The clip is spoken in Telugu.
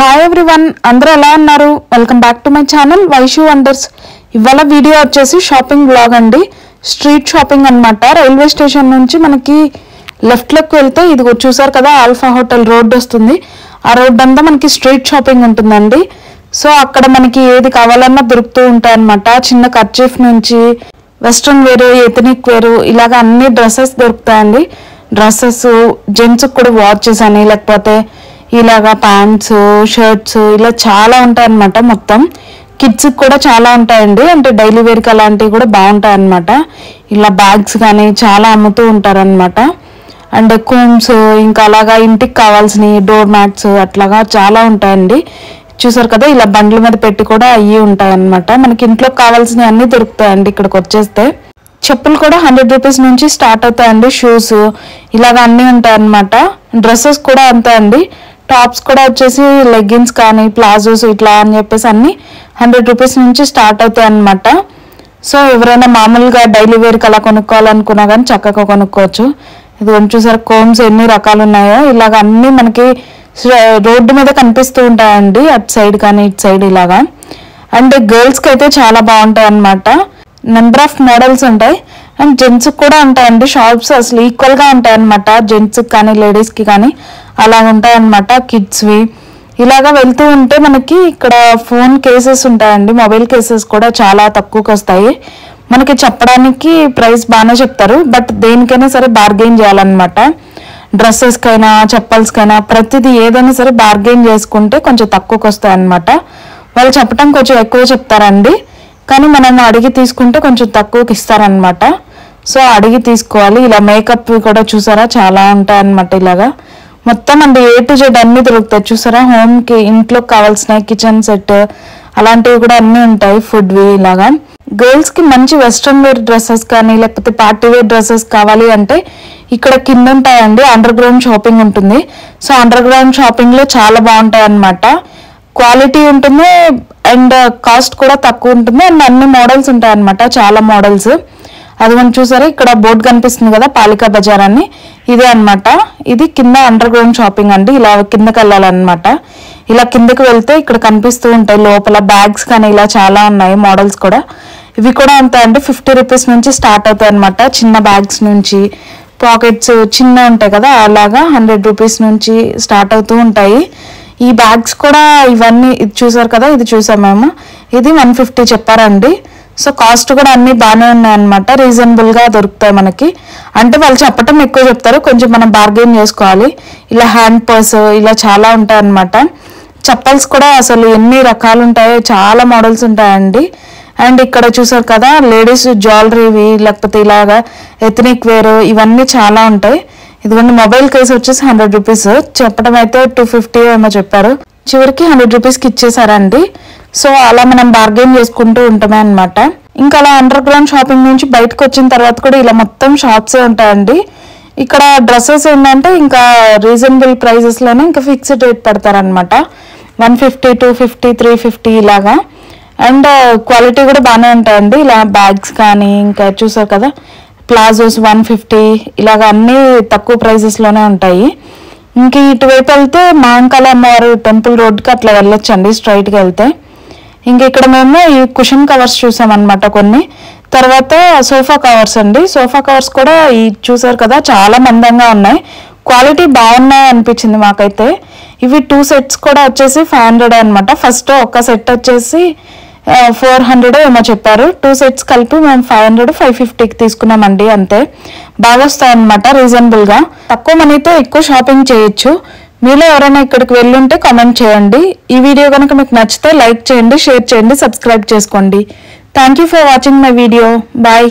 హాయ్ ఎవ్రీవన్ అందరూ ఎలా ఉన్నారు? Welcome back to my channel Vaishu wonders ఇవాళ వీడియో వచ్చేసి షాపింగ్ బ్లాగ్ అండి. స్ట్రీట్ షాపింగ్ అన్నమాట. రైల్వే స్టేషన్ నుంచి మనకి లెఫ్ట్లోకి వెళ్తే ఇది చూసారు కదా ఆల్ఫా హోటల్ రోడ్ వస్తుంది. ఆ రోడ్ అంతా మనకి స్ట్రీట్ షాపింగ్ ఉంటుందండి. సో అక్కడ మనకి ఏది కావాలన్నా దొరుకుతూ ఉంటాయి అనమాట చిన్న కర్చీఫ్ నుంచి వెస్ట్రన్ వేరు ఎథనిక్ వేరు ఇలాగ అన్ని డ్రెస్సెస్ దొరుకుతాయండి. డ్రెస్సెస్ జెంట్స్కి కూడా వాచెస్ అని లేకపోతే ఇలాగా ప్యాంట్స్ షర్ట్స్ ఇలా చాలా ఉంటాయి మొత్తం. కిడ్స్కి కూడా చాలా ఉంటాయండి. అంటే డైలీ వేర్కి అలాంటివి కూడా బాగుంటాయి అన్నమాట ఇలా బ్యాగ్స్ కానీ చాలా అమ్ముతూ ఉంటారనమాట అండ్ కోమ్స్ ఇంకా అలాగా ఇంటికి కావాల్సినవి డోర్ మ్యాట్స్ అట్లాగా చాలా ఉంటాయండి. చూసారు కదా ఇలా బండ్ల మీద పెట్టి కూడా అయ్యి ఉంటాయి అనమాట మనకి ఇంట్లో కావాల్సినవి అన్నీ దొరుకుతాయండి ఇక్కడికి వచ్చేస్తే. చెప్పులు కూడా హండ్రెడ్ రూపీస్ నుంచి స్టార్ట్ అవుతాయండి షూస్. ఇలాగ అన్నీ ఉంటాయి అనమాట డ్రెస్సెస్ కూడా అంతే అండి. టాప్స్ కూడా వచ్చేసి లెగ్గిన్స్ కానీ ప్లాజోస్ ఇట్లా అని చెప్పేసి అన్ని హండ్రెడ్ రూపీస్ నుంచి స్టార్ట్ అవుతాయి అనమాట సో ఎవరైనా మామూలుగా డైలీ వేర్కి అలా కొనుక్కోవాలనుకున్నా కానీ చక్కగా కొనుక్కోవచ్చు. ఇది చూసారు కోమ్స్ ఎన్ని రకాలు ఉన్నాయో. ఇలాగ అన్ని మనకి రోడ్డు మీద కనిపిస్తూ ఉంటాయండి. అటు సైడ్ కానీ ఇటు సైడ్ ఇలాగా. అండ్ గర్ల్స్కి అయితే చాలా బాగుంటాయి అనమాట నెంబర్ ఆఫ్ మోడల్స్ ఉంటాయి. అండ్ జెంట్స్కి కూడా ఉంటాయండి. షాప్స్ అసలు ఈక్వల్గా ఉంటాయి అనమాట జెంట్స్కి కానీ లేడీస్కి కానీ అలా ఉంటాయన్నమాట. కిడ్స్వి ఇలాగా వెళ్తూ ఉంటే మనకి ఇక్కడ ఫోన్ కేసెస్ ఉంటాయండి. మొబైల్ కేసెస్ కూడా చాలా తక్కువకి వస్తాయి. మనకి చెప్పడానికి ప్రైస్ బాగానే చెప్తారు. బట్ దేనికైనా సరే బార్గెయిన్ చేయాలన్నమాట. డ్రెస్సెస్కైనా చెప్పల్స్కైనా ప్రతిదీ ఏదైనా సరే బార్గెయిన్ చేసుకుంటే కొంచెం తక్కువకి వస్తాయి అనమాట వాళ్ళు చెప్పడం కొంచెం ఎక్కువ చెప్తారండి. కానీ మనం అడిగి తీసుకుంటే కొంచెం తక్కువకి ఇస్తారనమాట సో అడిగి తీసుకోవాలి. ఇలా మేకప్ కూడా చూసారా? చాలా ఉంటాయి అనమాట ఇలాగా. మొత్తం అంటే ఏ టు జెడ్ అన్ని దొరుకుతాయి. చూసారా? హోమ్కి ఇంట్లో కావాల్సిన కిచెన్ సెట్ అలాంటివి కూడా అన్నీ ఉంటాయి. ఫుడ్వి ఇలాగా. గర్ల్స్కి మంచి వెస్ట్రన్ వేర్ డ్రెస్సెస్ కానీ లేకపోతే పార్టీ వేర్ డ్రెస్సెస్ కావాలి అంటే ఇక్కడ కింద ఉంటాయండి. అండర్ గ్రౌండ్ షాపింగ్ ఉంటుంది. సో అండర్ గ్రౌండ్ షాపింగ్లో చాలా బాగుంటాయి అన్నమాట క్వాలిటీ ఉంటుంది అండ్ కాస్ట్ కూడా తక్కువ ఉంటుంది. అండ్ అన్ని మోడల్స్ ఉంటాయి అన్నమాట చాలా మోడల్స్ అది మనం చూసారా? ఇక్కడ బోర్డు కనిపిస్తుంది కదా పాలికా బజార్ అని. ఇదే అన్నమాట. ఇది కింద అండర్ గ్రౌండ్ షాపింగ్ అండి. ఇలా కిందకి వెళ్ళాలన్నమాట. ఇలా కిందకి వెళ్తే ఇక్కడ కనిపిస్తూ ఉంటాయి లోపల బ్యాగ్స్ కానీ ఇలా చాలా ఉన్నాయి మోడల్స్ కూడా. ఇవి కూడా అంతే అండి ఫిఫ్టీ రూపీస్ నుంచి స్టార్ట్ అవుతాయి అనమాట చిన్న బ్యాగ్స్ నుంచి పాకెట్స్ చిన్న ఉంటాయి కదా అలాగా హండ్రెడ్ రూపీస్ నుంచి స్టార్ట్ అవుతూ ఉంటాయి. ఈ బ్యాగ్స్ కూడా ఇవన్నీ ఇది చూసారు కదా ఇది చూసాం మేము. ఇది వన్ ఫిఫ్టీ చెప్పారండి. సో కాస్ట్ కూడా అన్నీ బాగానే ఉన్నాయన్నమాట. రీజనబుల్గా దొరుకుతాయి మనకి. అంటే వాళ్ళు చెప్పటం ఎక్కువ చెప్తారు. కొంచెం మనం బార్గెయిన్ చేసుకోవాలి. ఇలా హ్యాండ్ పర్స్ ఇలా చాలా ఉంటాయి చప్పల్స్ కూడా అసలు ఎన్ని రకాలు ఉంటాయో చాలా మోడల్స్ ఉంటాయండి. అండ్ ఇక్కడ చూసారు కదా లేడీస్ జ్యువెలరీవి లేకపోతే ఇలాగా ఎథనిక్ వేర్ ఇవన్నీ చాలా ఉంటాయి. ఇదిగోండి మొబైల్ కేసు వచ్చేసి హండ్రెడ్ రూపీస్ చెప్పడం అయితే టూ ఫిఫ్టీ ఏమో చెప్పారు. చివరికి హండ్రెడ్ రూపీస్కి ఇచ్చేసారండి. సో అలా మనం బార్గెన్ చేసుకుంటూ ఉంటామే అనమాట ఇంకా అలా అండర్ గ్రౌండ్ షాపింగ్ నుంచి బయటకు వచ్చిన తర్వాత కూడా ఇలా మొత్తం షాప్సే ఉంటాయండి. ఇక్కడ డ్రెస్సెస్ ఏంటంటే ఇంకా రీజనబుల్ ప్రైజెస్లోనే ఇంకా ఫిక్స్డ్ రేట్ పెడతారనమాట one fifty two fifty three fifty ఇలాగా. అండ్ క్వాలిటీ uh, కూడా బాగానే ఉంటాయండి. ఇలా బ్యాగ్స్ కానీ ఇంకా చూసారు కదా ప్లాజోస్ వన్ ఫిఫ్టీ ఇలాగ అన్నీ తక్కువ ప్రైజెస్లోనే ఉంటాయి. ఇంక ఇటువైపు వెళ్తే మాంకాల అమ్మవారు టెంపుల్ రోడ్కి అట్లా వెళ్ళొచ్చండి స్ట్రైట్గా వెళ్తే. ఇంక ఇక్కడ మేము ఈ కుషన్ కవర్స్ చూసామన్నమాట కొన్ని. తర్వాత సోఫా కవర్స్ అండి. సోఫా కవర్స్ కూడా ఈ చూసారు కదా చాలా మందంగా ఉన్నాయి. క్వాలిటీ బాగున్నాయి అనిపించింది మాకైతే. ఇవి టూ సెట్స్ కూడా వచ్చేసి ఫైవ్ హండ్రెడ్ అనమాట ఫస్ట్ ఒక సెట్ వచ్చేసి ఫోర్ హండ్రెడ్ ఏమో చెప్పారు. టూ సెట్స్ కలిపి మేము ఫైవ్ హండ్రెడ్ ఫైవ్ ఫిఫ్టీకి తీసుకున్నామండి అంతే. బాగా వస్తాయి అనమాట రీజనబుల్గా. తక్కువ మనీతో ఎక్కువ షాపింగ్ చేయొచ్చు. మీలో ఎవరైనా ఇక్కడికి వెళ్ళుంటే కామెంట్ చేయండి. ఈ వీడియో కనుక మీకు నచ్చితే లైక్ చేయండి షేర్ చేయండి సబ్స్క్రైబ్ చేసుకోండి. Thank you for watching my video bye